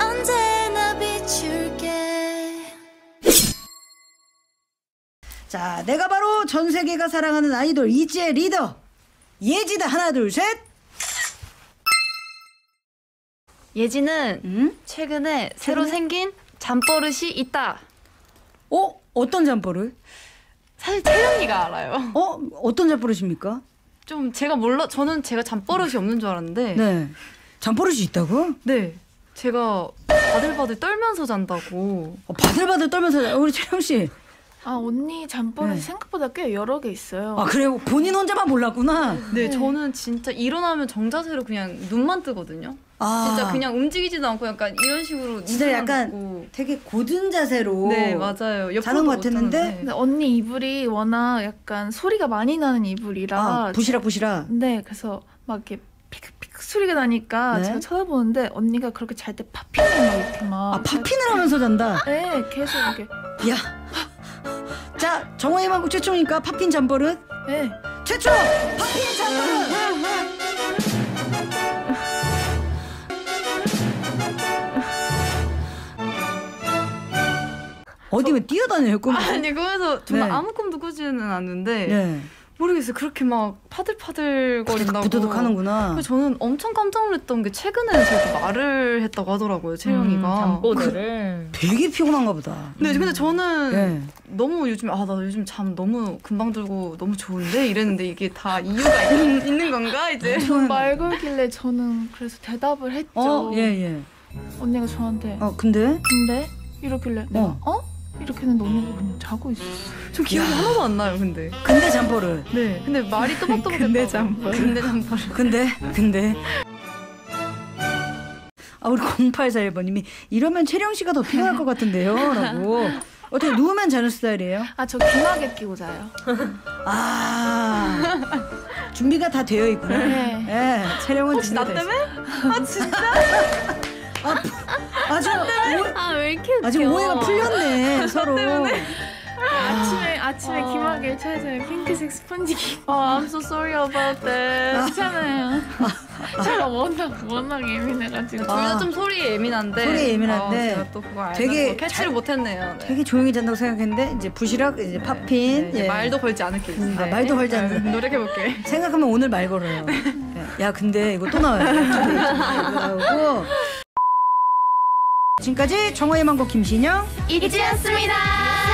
언제나 비출게 자, 내가 바로 전 세계가 사랑하는 아이돌 이지의 리더 예지다 하나 둘 셋. 예지는 음? 최근에 새로 최근에? 생긴 잠버릇이 있다. 어 어떤 잠버릇? 사실 태연이가 알아요. 어 어떤 잠버릇입니까? 좀 제가 몰라 저는 제가 잠버릇이 없는 줄 알았는데 네. 네. 잠버릇이 있다고? 제가 바들바들 떨면서 잔다고. 어, 바들바들 떨면서 우리 채영 씨. 아 언니 잠버릇이 네. 생각보다 꽤 여러 개 있어요. 아 그래요? 본인 혼자만 몰랐구나. 네, 저는 진짜 일어나면 정자세로 그냥 눈만 뜨거든요. 아 진짜 그냥 움직이지도 않고 약간 이런 식으로 진짜 약간 뜨고. 되게 고든 자세로. 네 맞아요. 자는 것못 같았는데? 언니 이불이 워낙 약간 소리가 많이 나는 이불이라 아 부시락 부시락. 네 그래서 막 이렇게 피크피크 소리가 나니까 네. 제가 쳐다보는데 언니가 그렇게 잘때 팝핀을 막 이렇게 막아 팝핀을 하면서 잔다. 네 계속 이렇게 야. 자 정화의 만국 최초니까 팝핀 잠버릇 네 최초 팝핀 잠버릇. 어디 왜 뛰어다녀요 꿈? 아니 그래서 정말 네. 아무 꿈도 꾸지는 않는데 네. 모르겠어요. 그렇게 막 파들파들 거린다고. 부드득 하는구나. 저는 엄청 깜짝 놀랐던 게 최근에 저한테 말을 했다고 하더라고요, 채영이가. 잠보들을 되게 피곤한가 보다. 네, 근데 저는 네. 너무 요즘 아 나 요즘 잠 너무 금방 들고 너무 좋은데 이랬는데 이게 다 이유가 있, 있는 건가 이제? 말 걸길래 저는 그래서 대답을 했죠. 어, 예, 예. 언니가 저한테 어, 근데 근데 이러길래 내가 어. 어? 이렇게 했는데 언니가 그냥 자고 있었어. 저 기억이 하나도 안 나요, 근데. 근데 잠버릇. 네, 근데 말이 또박또박했다고. 근데 잠버릇. 근데 잠버릇. 근데 근데 아 우리 0841번님이 이러면 채령 씨가 더 피곤할 것 같은데요라고 어떻게 누우면 자는 스타일이에요? 아 저 귀마개 끼고 자요. 아 준비가 다 되어 있구나. 네. 예, 채령은 혹시 나 준비가 돼 때문에? 아, 진짜? 있어. 아주 오- 아왜 이렇게 아주 오해가 풀렸네 서로. 아침에 아침에 귀마개를 찾아요. 핑크색 스펀지 끼고. 아, I'm so sorry about that. 괜찮아요. 제가 워낙 워낙 예민해가지고. 둘 다 좀 소리에 예민한데. 소리에 예민한데 아, 제가 또 그거 되게 캐치를 잘- 못했네요. 네. 되게 조용히 잔다고 생각했는데 이제 부시락 이제 팝핀 네, 예. 말도 걸지 않을게. 아, 말도 걸지 않는. 노력해 볼게. 생각하면 오늘 말 걸어요. 예. 야 근데 이거 또 나와요. 나오고 지금까지 정화의 망고 김신영. 이지였습니다